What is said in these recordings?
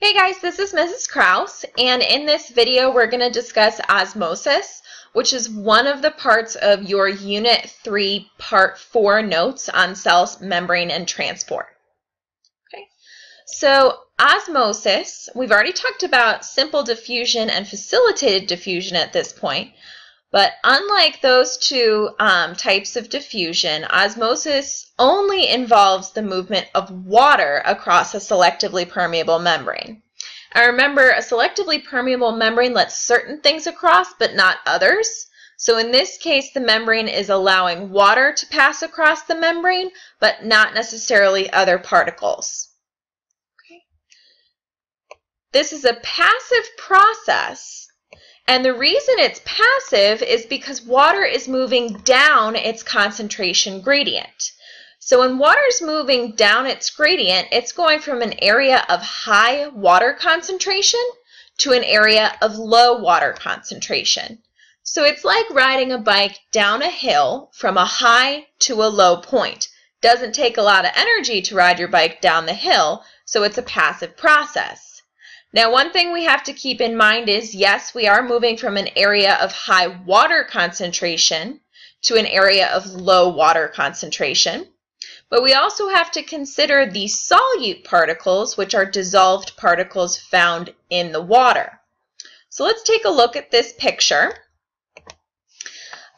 Hey guys, this is Mrs. Kraus, and in this video we're going to discuss osmosis, which is one of the parts of your Unit 3, Part 4 notes on cell membrane and transport. Okay, so osmosis, we've already talked about simple diffusion and facilitated diffusion at this point, but unlike those two um, types of diffusion, osmosis only involves the movement of water across a selectively permeable membrane. And remember, a selectively permeable membrane lets certain things across, but not others. So in this case, the membrane is allowing water to pass across the membrane, but not necessarily other particles. Okay. This is a passive process and the reason it's passive is because water is moving down its concentration gradient. So when water is moving down its gradient, it's going from an area of high water concentration to an area of low water concentration. So it's like riding a bike down a hill from a high to a low point. Doesn't take a lot of energy to ride your bike down the hill, so it's a passive process. Now, one thing we have to keep in mind is, yes, we are moving from an area of high water concentration to an area of low water concentration. But we also have to consider the solute particles, which are dissolved particles found in the water. So let's take a look at this picture.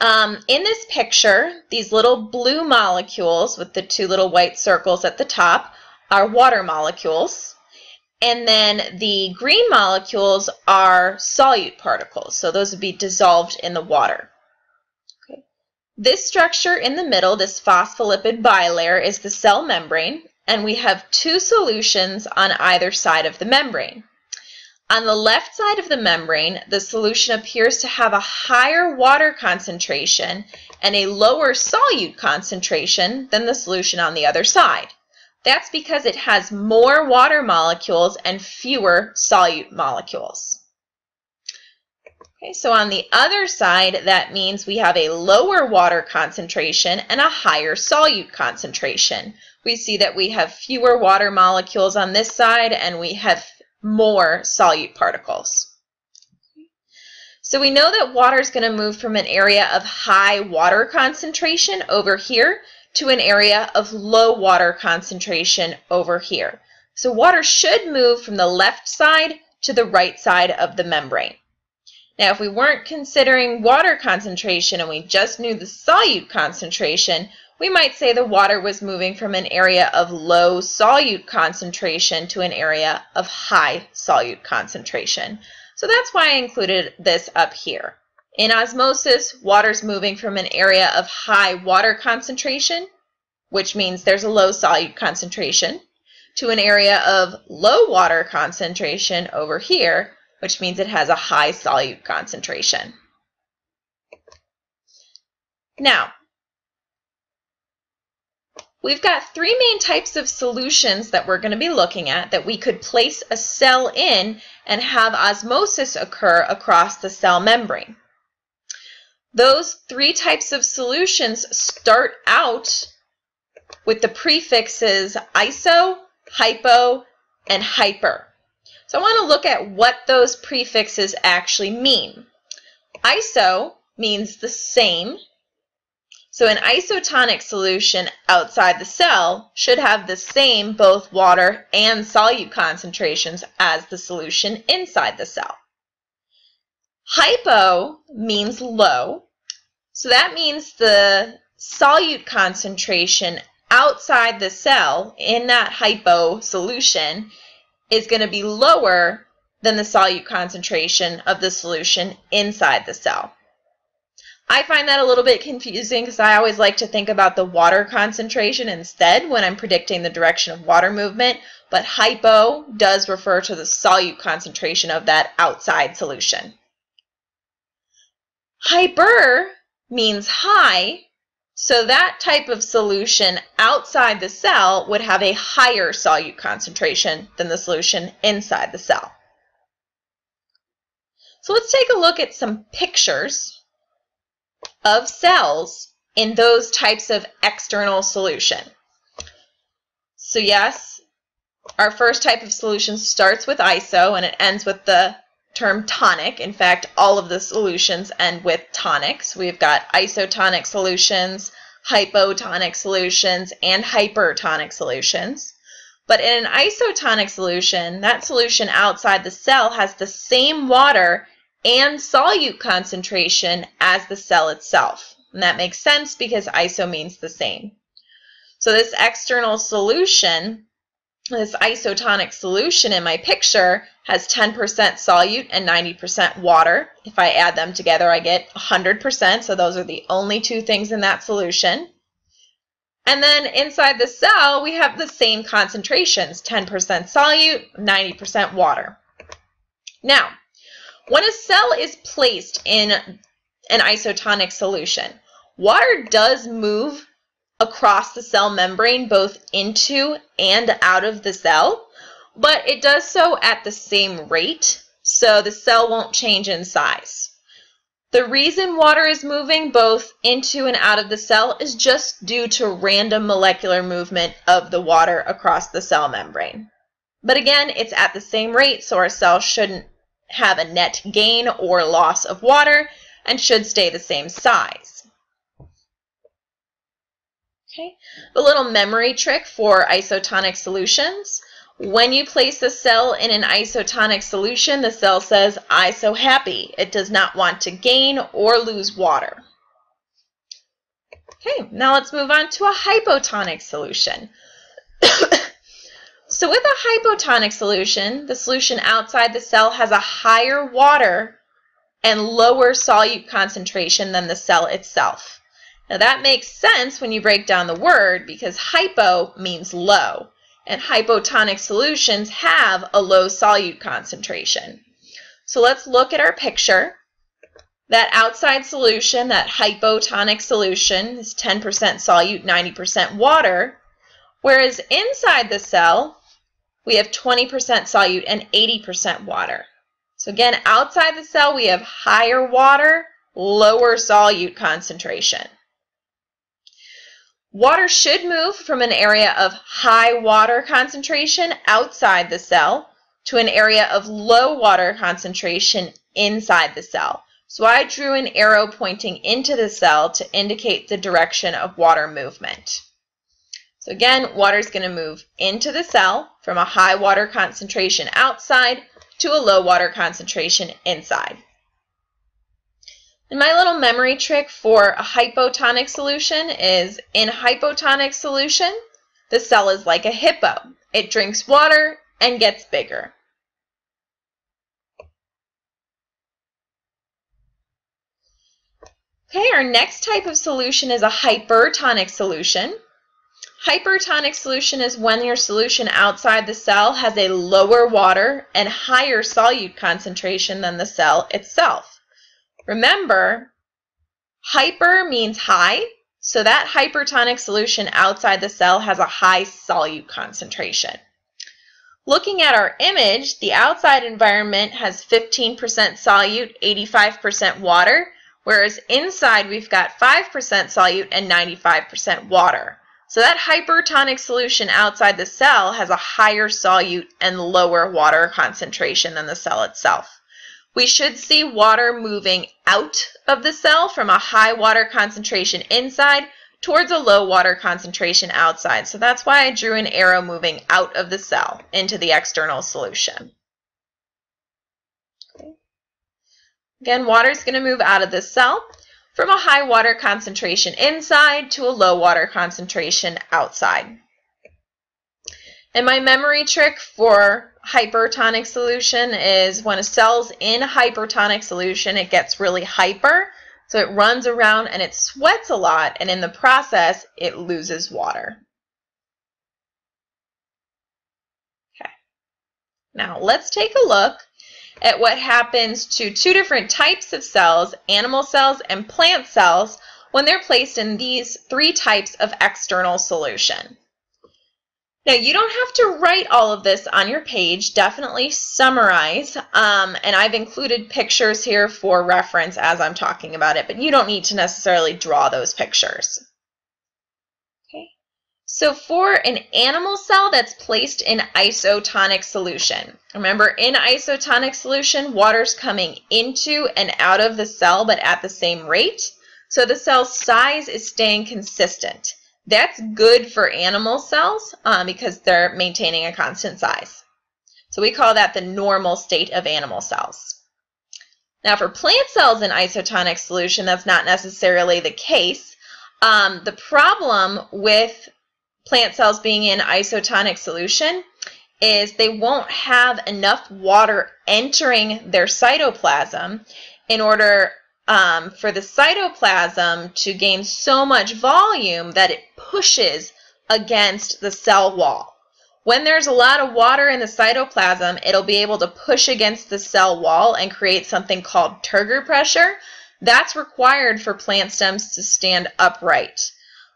Um, in this picture, these little blue molecules with the two little white circles at the top are water molecules. And then the green molecules are solute particles, so those would be dissolved in the water. Okay. This structure in the middle, this phospholipid bilayer, is the cell membrane, and we have two solutions on either side of the membrane. On the left side of the membrane, the solution appears to have a higher water concentration and a lower solute concentration than the solution on the other side. That's because it has more water molecules and fewer solute molecules. Okay, so on the other side, that means we have a lower water concentration and a higher solute concentration. We see that we have fewer water molecules on this side and we have more solute particles. So we know that water is going to move from an area of high water concentration over here to an area of low water concentration over here. So water should move from the left side to the right side of the membrane. Now, if we weren't considering water concentration and we just knew the solute concentration, we might say the water was moving from an area of low solute concentration to an area of high solute concentration. So that's why I included this up here. In osmosis, water's moving from an area of high water concentration, which means there's a low solute concentration, to an area of low water concentration over here, which means it has a high solute concentration. Now, we've got three main types of solutions that we're going to be looking at that we could place a cell in and have osmosis occur across the cell membrane. Those three types of solutions start out with the prefixes iso, hypo, and hyper. So I want to look at what those prefixes actually mean. Iso means the same. So an isotonic solution outside the cell should have the same both water and solute concentrations as the solution inside the cell. Hypo means low. So that means the solute concentration outside the cell in that hypo solution is going to be lower than the solute concentration of the solution inside the cell. I find that a little bit confusing because I always like to think about the water concentration instead when I'm predicting the direction of water movement, but hypo does refer to the solute concentration of that outside solution. Hyper means high, so that type of solution outside the cell would have a higher solute concentration than the solution inside the cell. So let's take a look at some pictures of cells in those types of external solution. So yes, our first type of solution starts with iso and it ends with the term tonic. In fact, all of the solutions end with tonics. We've got isotonic solutions, hypotonic solutions, and hypertonic solutions. But in an isotonic solution, that solution outside the cell has the same water and solute concentration as the cell itself. And that makes sense because iso means the same. So this external solution, this isotonic solution in my picture, has 10% solute and 90% water. If I add them together, I get 100%, so those are the only two things in that solution. And then inside the cell, we have the same concentrations, 10% solute, 90% water. Now, when a cell is placed in an isotonic solution, water does move across the cell membrane, both into and out of the cell, but it does so at the same rate, so the cell won't change in size. The reason water is moving both into and out of the cell is just due to random molecular movement of the water across the cell membrane. But again, it's at the same rate, so our cell shouldn't have a net gain or loss of water and should stay the same size. Okay, the little memory trick for isotonic solutions. When you place a cell in an isotonic solution, the cell says, I so happy. It does not want to gain or lose water. Okay, now let's move on to a hypotonic solution. so with a hypotonic solution, the solution outside the cell has a higher water and lower solute concentration than the cell itself. Now that makes sense when you break down the word because hypo means low and hypotonic solutions have a low solute concentration. So let's look at our picture. That outside solution, that hypotonic solution, is 10% solute, 90% water, whereas inside the cell, we have 20% solute and 80% water. So again, outside the cell, we have higher water, lower solute concentration. Water should move from an area of high water concentration outside the cell to an area of low water concentration inside the cell. So I drew an arrow pointing into the cell to indicate the direction of water movement. So again, water is going to move into the cell from a high water concentration outside to a low water concentration inside. And my little memory trick for a hypotonic solution is in hypotonic solution, the cell is like a hippo. It drinks water and gets bigger. Okay, our next type of solution is a hypertonic solution. Hypertonic solution is when your solution outside the cell has a lower water and higher solute concentration than the cell itself. Remember, hyper means high, so that hypertonic solution outside the cell has a high solute concentration. Looking at our image, the outside environment has 15% solute, 85% water, whereas inside we've got 5% solute and 95% water. So that hypertonic solution outside the cell has a higher solute and lower water concentration than the cell itself we should see water moving out of the cell from a high water concentration inside towards a low water concentration outside. So that's why I drew an arrow moving out of the cell into the external solution. Again, water is going to move out of the cell from a high water concentration inside to a low water concentration outside. And my memory trick for hypertonic solution is when a cell's in hypertonic solution, it gets really hyper. So it runs around and it sweats a lot, and in the process, it loses water. Okay. Now let's take a look at what happens to two different types of cells, animal cells and plant cells, when they're placed in these three types of external solution. Now, you don't have to write all of this on your page. Definitely summarize. Um, and I've included pictures here for reference as I'm talking about it, but you don't need to necessarily draw those pictures. Okay. So for an animal cell that's placed in isotonic solution, remember in isotonic solution, water's coming into and out of the cell but at the same rate. So the cell's size is staying consistent. That's good for animal cells um, because they're maintaining a constant size. So we call that the normal state of animal cells. Now for plant cells in isotonic solution, that's not necessarily the case. Um, the problem with plant cells being in isotonic solution is they won't have enough water entering their cytoplasm in order um, for the cytoplasm to gain so much volume that it pushes against the cell wall. When there's a lot of water in the cytoplasm, it'll be able to push against the cell wall and create something called turgor pressure. That's required for plant stems to stand upright.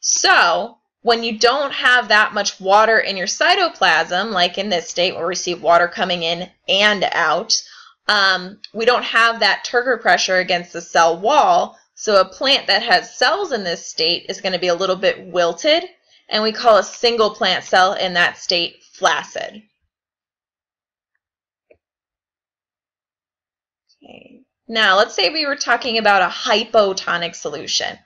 So, when you don't have that much water in your cytoplasm, like in this state where we see water coming in and out, um, we don't have that turgor pressure against the cell wall. So a plant that has cells in this state is going to be a little bit wilted, and we call a single plant cell in that state flaccid. Now, let's say we were talking about a hypotonic solution.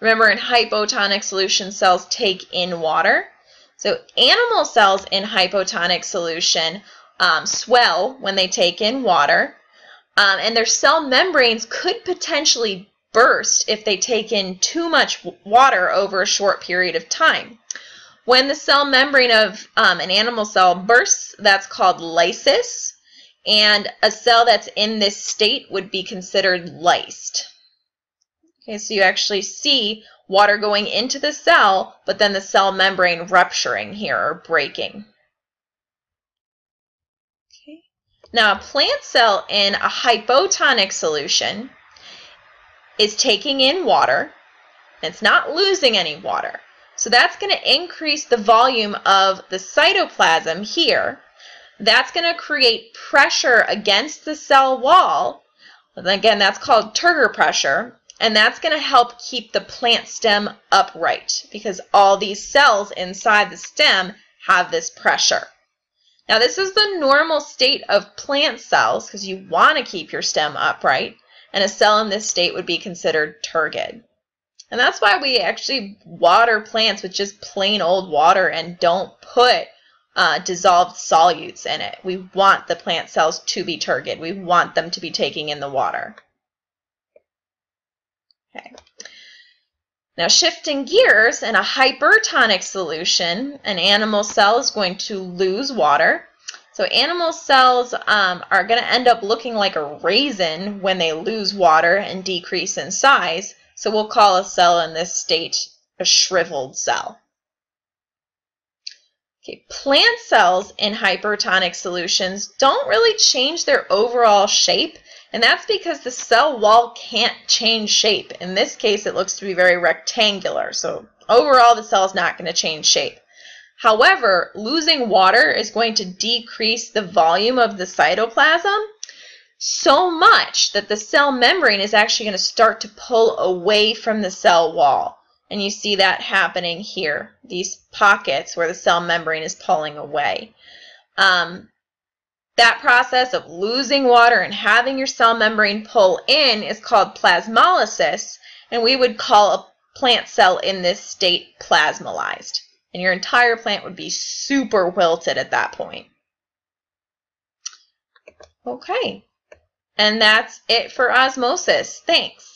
Remember, in hypotonic solution, cells take in water. So animal cells in hypotonic solution um, swell when they take in water, um, and their cell membranes could potentially burst if they take in too much water over a short period of time. When the cell membrane of um, an animal cell bursts, that's called lysis, and a cell that's in this state would be considered lysed. Okay, so you actually see water going into the cell, but then the cell membrane rupturing here or breaking. Okay. Now, a plant cell in a hypotonic solution is taking in water. And it's not losing any water. So that's going to increase the volume of the cytoplasm here. That's going to create pressure against the cell wall. Again, that's called turgor pressure. And that's going to help keep the plant stem upright because all these cells inside the stem have this pressure. Now this is the normal state of plant cells because you want to keep your stem upright and a cell in this state would be considered turgid. And that's why we actually water plants with just plain old water and don't put uh, dissolved solutes in it. We want the plant cells to be turgid. We want them to be taking in the water. Okay. Now shifting gears, in a hypertonic solution, an animal cell is going to lose water. So animal cells um, are going to end up looking like a raisin when they lose water and decrease in size. So we'll call a cell in this state a shriveled cell. Okay, plant cells in hypertonic solutions don't really change their overall shape and that's because the cell wall can't change shape. In this case, it looks to be very rectangular. So overall, the cell is not going to change shape. However, losing water is going to decrease the volume of the cytoplasm so much that the cell membrane is actually going to start to pull away from the cell wall. And you see that happening here, these pockets where the cell membrane is pulling away. Um, that process of losing water and having your cell membrane pull in is called plasmolysis, and we would call a plant cell in this state plasmolyzed. And your entire plant would be super wilted at that point. Okay, and that's it for osmosis. Thanks.